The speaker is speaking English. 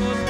oh